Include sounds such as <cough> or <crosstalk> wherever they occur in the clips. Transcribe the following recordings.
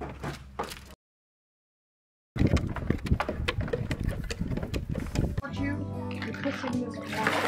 You, you're pushing this water.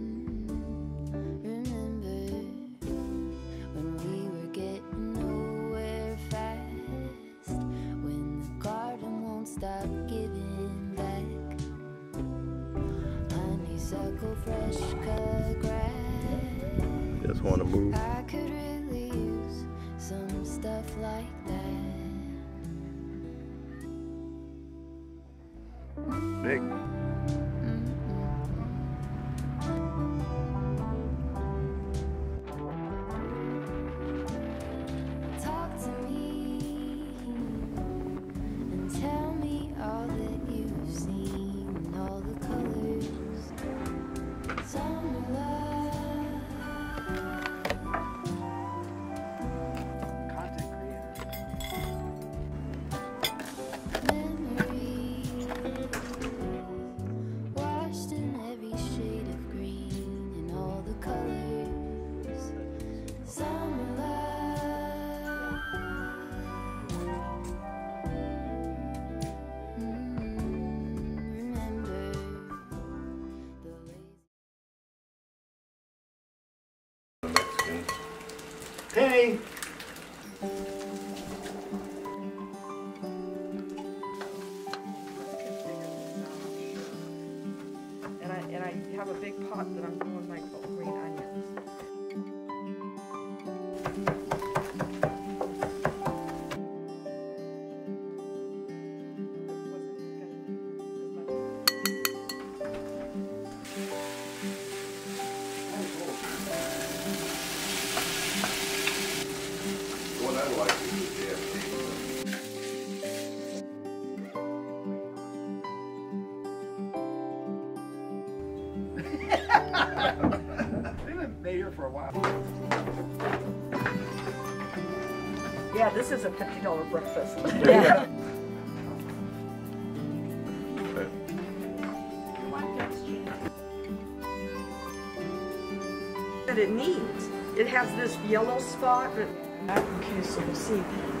just want to move. I could really use some stuff like that. Big. Penny. Like is the JFK. They've <laughs> been made here for a while. Yeah, this is a fifty dollar breakfast. <laughs> Yeah. That it needs. It has this yellow spot that. Okay, so we'll see.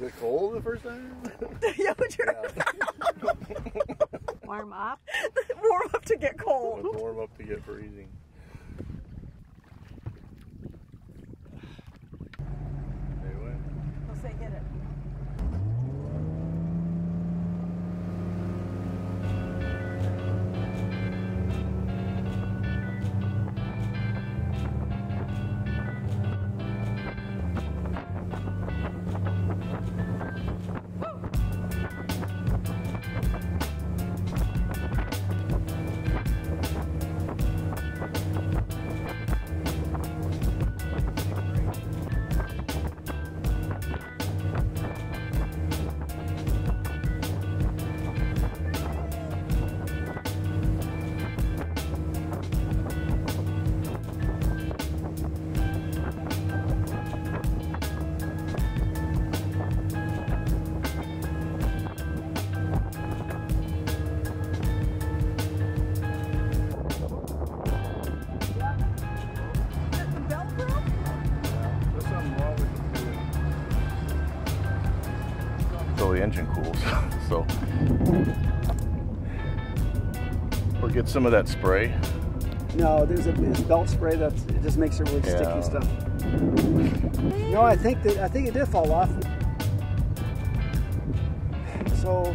Is it cold the first time? <laughs> yeah, but <laughs> you're Warm up. <laughs> warm up to get cold. Warm up to get freezing. The engine cools. <laughs> so. Or get some of that spray. No, there's a belt spray that it just makes it really sticky stuff. No, I think that I think it did fall off. So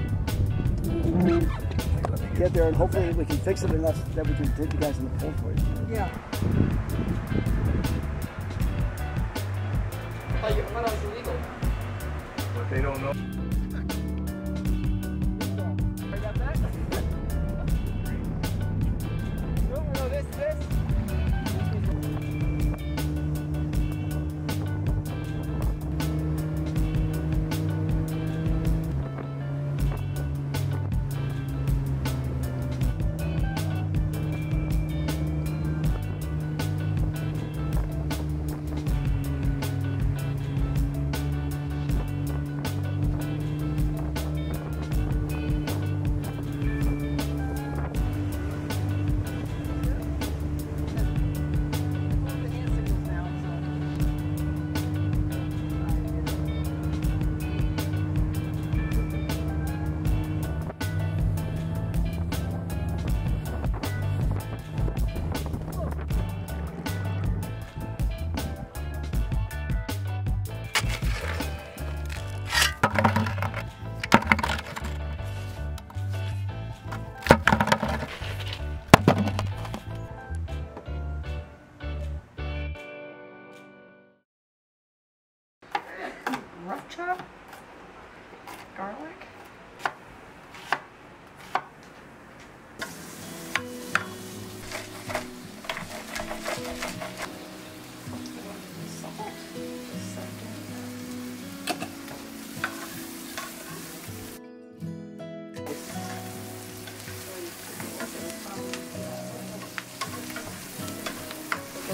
mm, get there and hopefully we can fix it enough that we can take you guys in the pool for you. Yeah. But they don't know.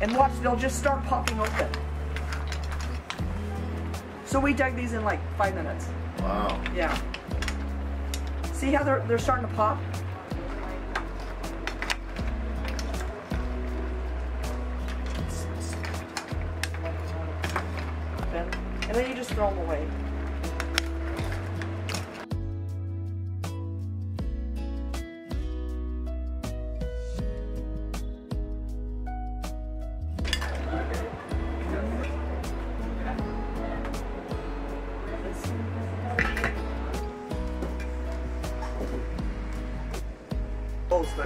And watch, they'll just start popping open. So we dug these in like five minutes. Wow. Yeah. See how they're they're starting to pop? And and then you just throw them away.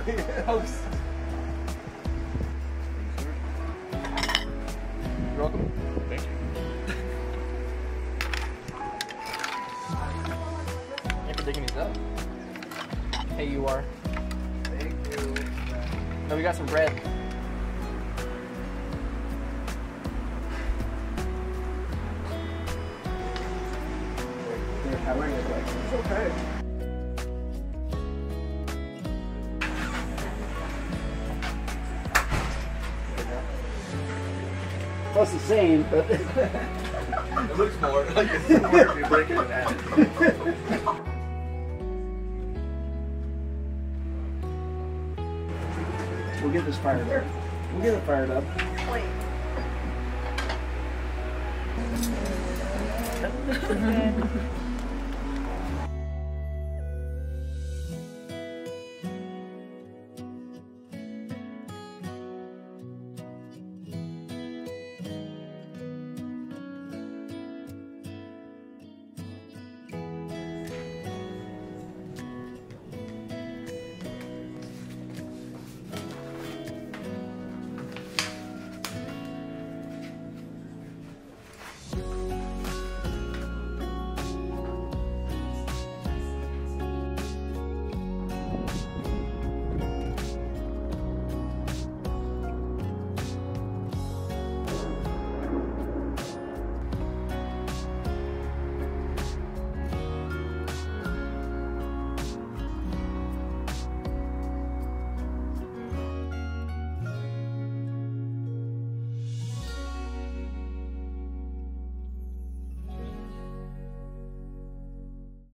Host, I mean, host. You're welcome. Thank you. Thanks for digging these up. Hey, you are. Thank you. No, we got some bread. They're covering. It's okay. Well, it's the same, but It looks more like it's more if you break it in half. we'll get this fired up. We'll get it fired up. Wait. <laughs>